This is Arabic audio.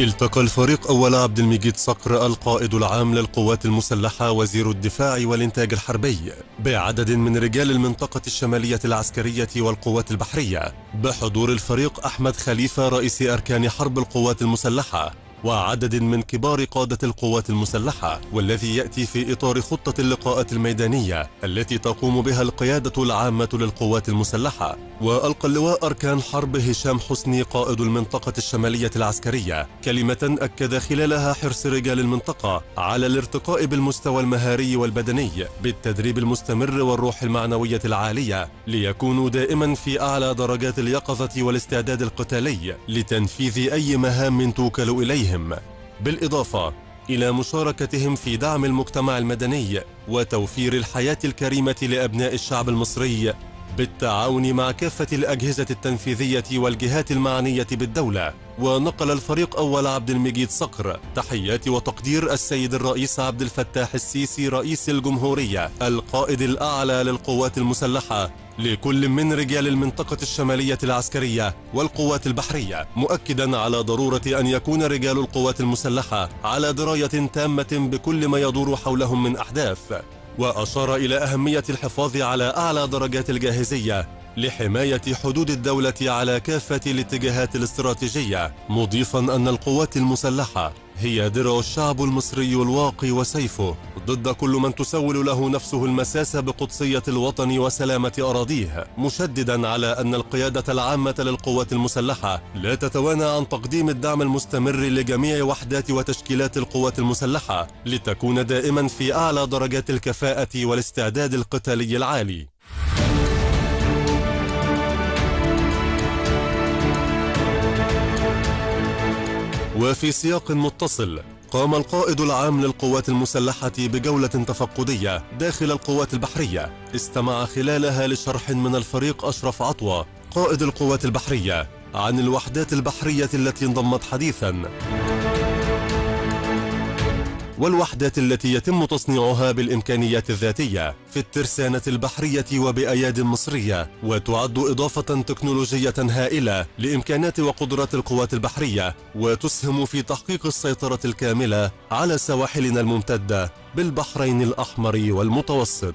التقى الفريق أول عبد المجيد صقر القائد العام للقوات المسلحة وزير الدفاع والإنتاج الحربي بعدد من رجال المنطقة الشمالية العسكرية والقوات البحرية بحضور الفريق أحمد خليفة رئيس أركان حرب القوات المسلحة وعدد من كبار قادة القوات المسلحة والذي يأتي في إطار خطة اللقاءات الميدانية التي تقوم بها القيادة العامة للقوات المسلحة. وألقى اللواء أركان حرب هشام حسني قائد المنطقة الشمالية العسكرية. كلمة أكد خلالها حرص رجال المنطقة على الارتقاء بالمستوى المهاري والبدني بالتدريب المستمر والروح المعنوية العالية ليكونوا دائما في أعلى درجات اليقظة والاستعداد القتالي لتنفيذ أي مهام توكل إليهم بالإضافة إلى مشاركتهم في دعم المجتمع المدني وتوفير الحياة الكريمة لأبناء الشعب المصري. بالتعاون مع كافة الأجهزة التنفيذية والجهات المعنية بالدولة ونقل الفريق أول عبد المجيد صقر. تحيات وتقدير السيد الرئيس عبد الفتاح السيسي رئيس الجمهورية القائد الأعلى للقوات المسلحة لكل من رجال المنطقة الشمالية العسكرية والقوات البحرية مؤكدا على ضرورة أن يكون رجال القوات المسلحة على دراية تامة بكل ما يدور حولهم من أحداث. وأشار إلى أهمية الحفاظ على أعلى درجات الجاهزية لحماية حدود الدولة على كافة الاتجاهات الاستراتيجية مضيفا أن القوات المسلحة هي درع الشعب المصري الواقي وسيفه ضد كل من تسول له نفسه المساس بقدسية الوطن وسلامة أراضيه مشددا على أن القيادة العامة للقوات المسلحة لا تتوانى عن تقديم الدعم المستمر لجميع وحدات وتشكيلات القوات المسلحة لتكون دائما في أعلى درجات الكفاءة والاستعداد القتالي العالي. وفي سياق متصل قام القائد العام للقوات المسلحة بجولة تفقدية داخل القوات البحرية. استمع خلالها لشرح من الفريق أشرف عطوة قائد القوات البحرية عن الوحدات البحرية التي انضمت حديثا. والوحدات التي يتم تصنيعها بالإمكانيات الذاتية في الترسانة البحرية وبأياد مصرية وتعد إضافة تكنولوجية هائلة لإمكانات وقدرات القوات البحرية وتسهم في تحقيق السيطرة الكاملة على سواحلنا الممتدة بالبحرين الأحمر والمتوسط.